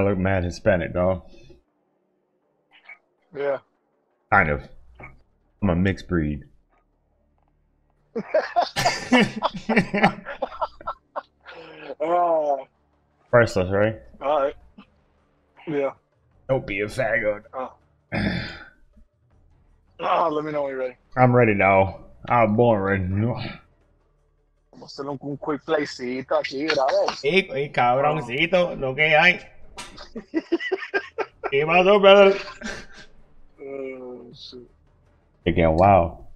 I look mad Hispanic, dog. Yeah. Kind of. I'm a mixed breed. Oh, Priceless, right? all right. Yeah. Don't be a faggot. Oh. Ah, let me know when you're ready. I'm ready now. I'm born ready. Vamos a hacer un quick playcito aquí, ¿verdad? Sí, cabroncito, lo que hay. ¿Qué pasó, brother? Oh, shit. Again, wow.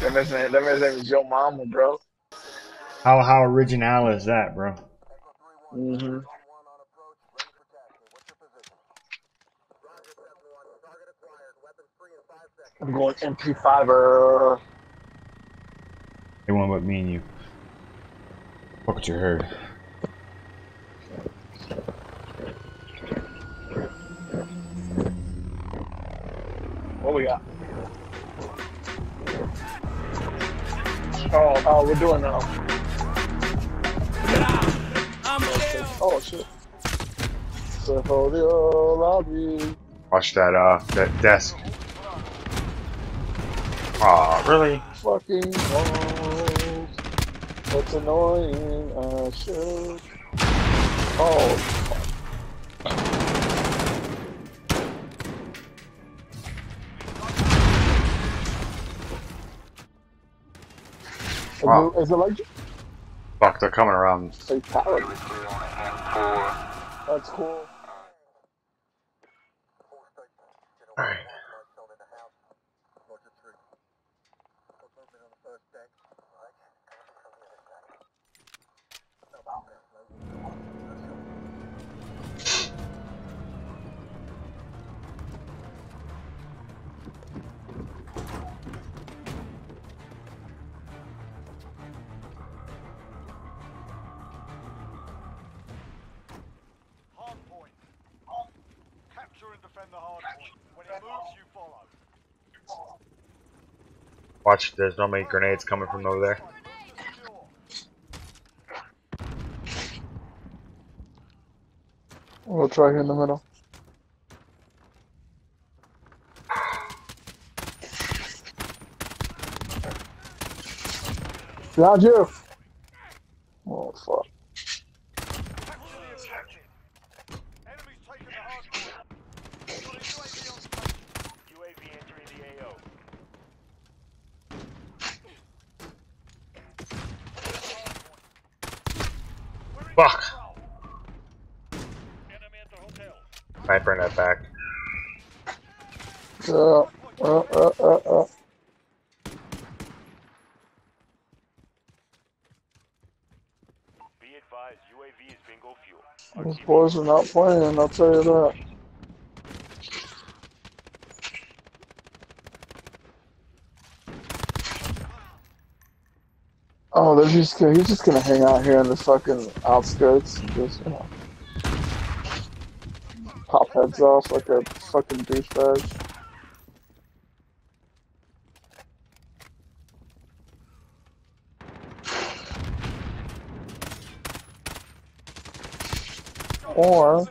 That man's name, that man's name is Joe Mama, bro. How how original is that, bro? Mm-hmm. I'm going MP5er. Everyone but me and you. Fuck what you heard. What we got? Oh, oh, we're doing now. Oh shit. La vida. Watch that uh that desk. Aw, really? Fucking walls. That's annoying. I should. Oh. fuck. Is, it, is it like Fuck, they're coming around. That's cool. Alright. Watch, there's no many grenades coming from over there. We'll try here in the middle. Behind you! Oh, fuck. Capture the objective. Enemies taking the hard point. Got a UAV on station. UAV entering the AO. We're in Fuck. control. Enemy at the hotel. Might bring that back. Uh, uh, uh, uh, uh. Be advised, UAV is bingo fuel. Those boys are not playing, I'll tell you that. Oh, they're just gonna, he's just gonna hang out here in the fucking outskirts and just, you know, pop heads off like a fucking douchebag. Or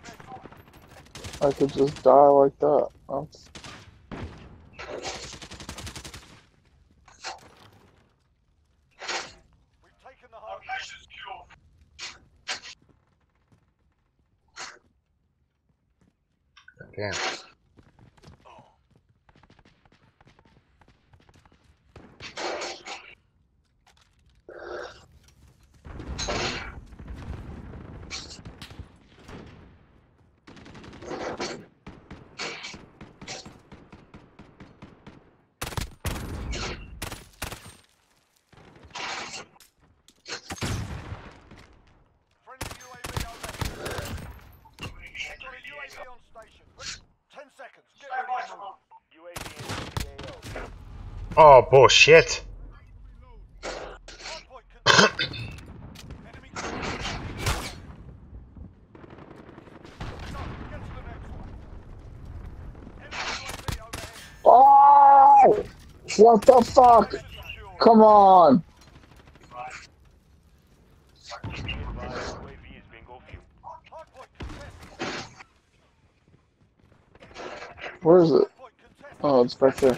I could just die like that. That's... We've taken the hard point. Damn. Oh, bullshit. oh! What the fuck? Come on! Where is it? Oh, it's back there.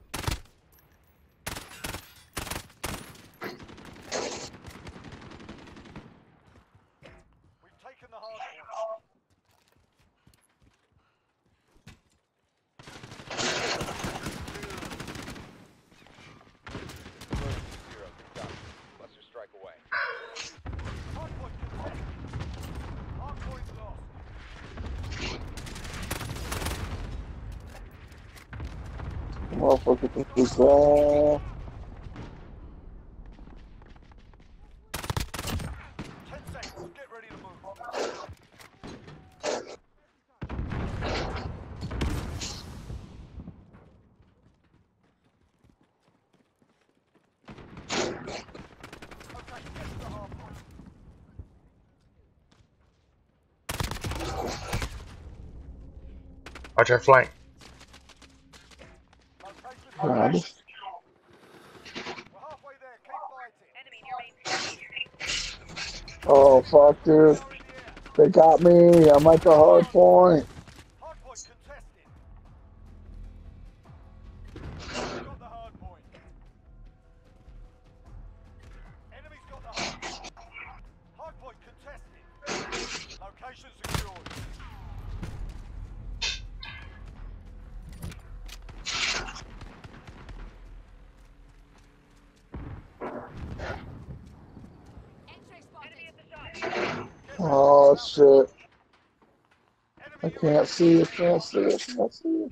motherfucker think he's there. Watch our flank. Oh, fuck, dude. They got me. I'm at the hard point. Oh shit. I can't see can't see can't see it.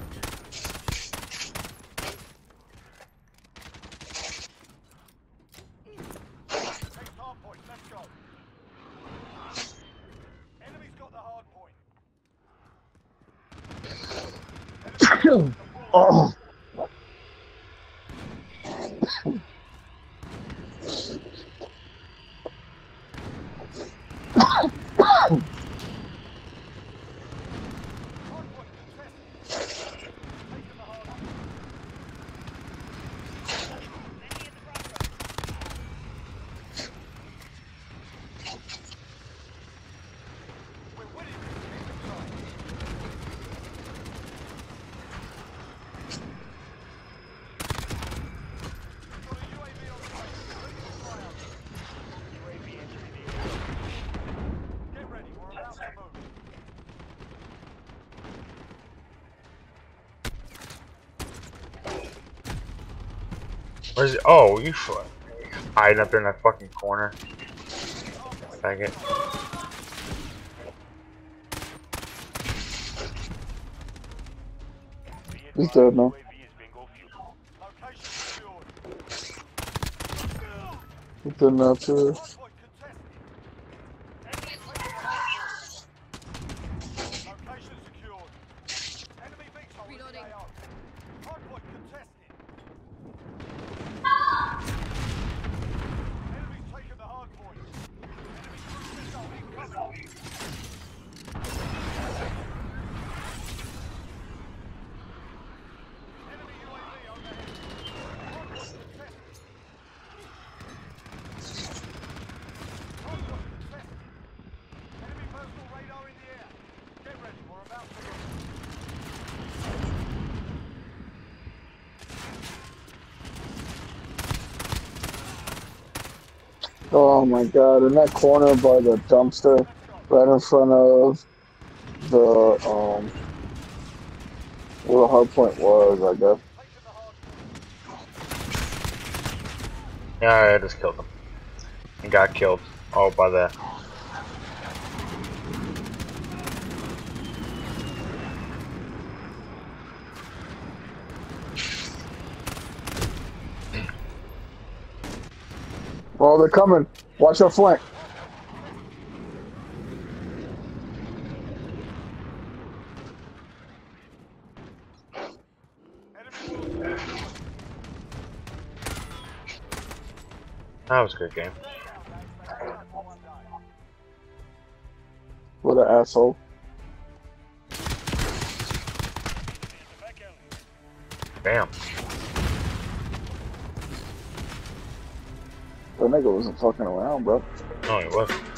oh. Where's it? Oh, you hiding up there in that fucking corner. Second. He's dead now. He's dead now too. Oh my god, in that corner by the dumpster, right in front of the, um, where the hard point was, I guess. Yeah, I just killed him. And got killed. Oh, by that. Oh, they're coming. Watch your flank. That was a good game. What an asshole. Bam. That nigga wasn't fucking around, bro. Oh, no, it wasn't.